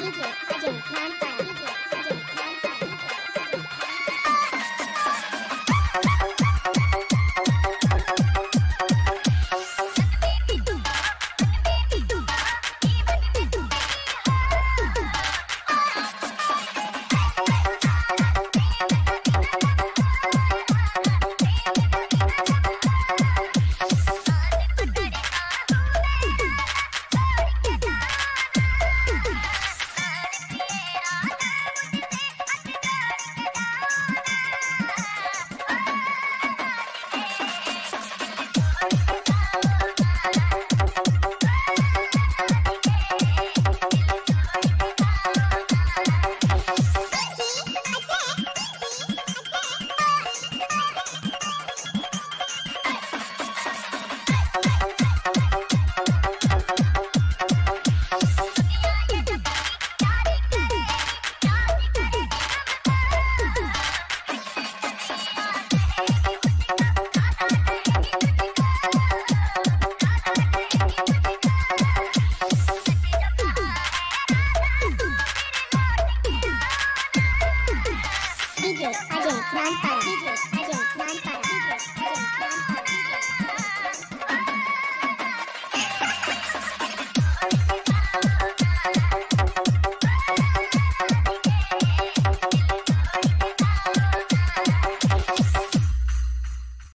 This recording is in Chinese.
一九八九年的